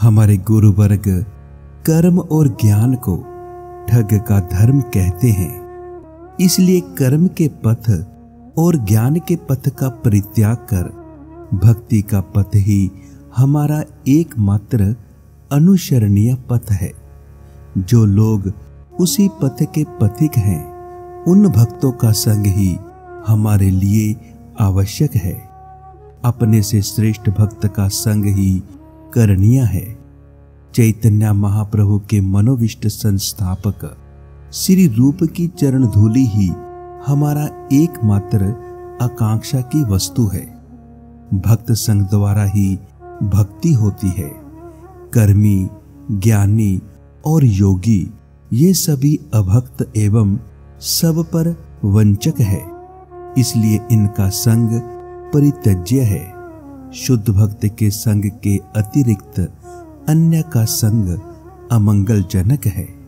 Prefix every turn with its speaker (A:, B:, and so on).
A: हमारे गुरु वर्ग कर्म और ज्ञान को ठग का धर्म कहते हैं। इसलिए कर्म के पथ और ज्ञान के पथ का परित्याग कर, भक्ति का पथ ही हमारा एकमात्र अनुसरणीय पथ है। जो लोग उसी पथ के पथिक हैं, उन भक्तों का संग ही हमारे लिए आवश्यक है। अपने से श्रेष्ठ भक्त का संग ही करणीय है। चैतन्य महाप्रभु के मनोविष्ट संस्थापक, श्री रूप की चरण धूली ही हमारा एकमात्र आकांक्षा की वस्तु है। भक्त संग द्वारा ही भक्ति होती है। कर्मी, ज्ञानी और योगी, ये सभी अभक्त एवं सब पर वंचक है। इसलिए इनका संग परित्यज्य है। शुद्ध भक्त के संग के अतिरिक्त अन्य का संग अमंगलजनक है।